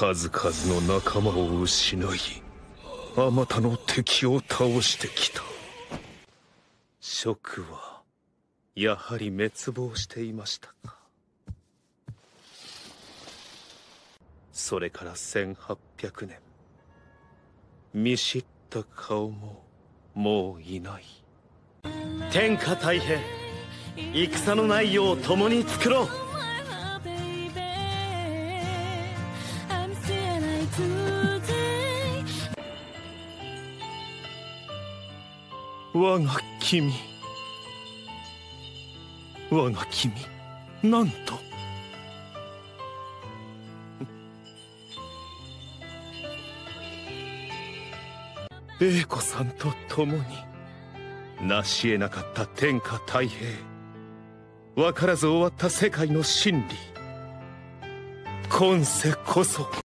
数々の仲間を失いあまたの敵を倒してきた。蜀はやはり滅亡していましたか。それから1800年。見知った顔ももういない。天下太平戦のない世を共に作ろう。我が君。我が君。なんと。英子さんと共に。成し得なかった天下太平。分からず終わった世界の真理。今世こそ。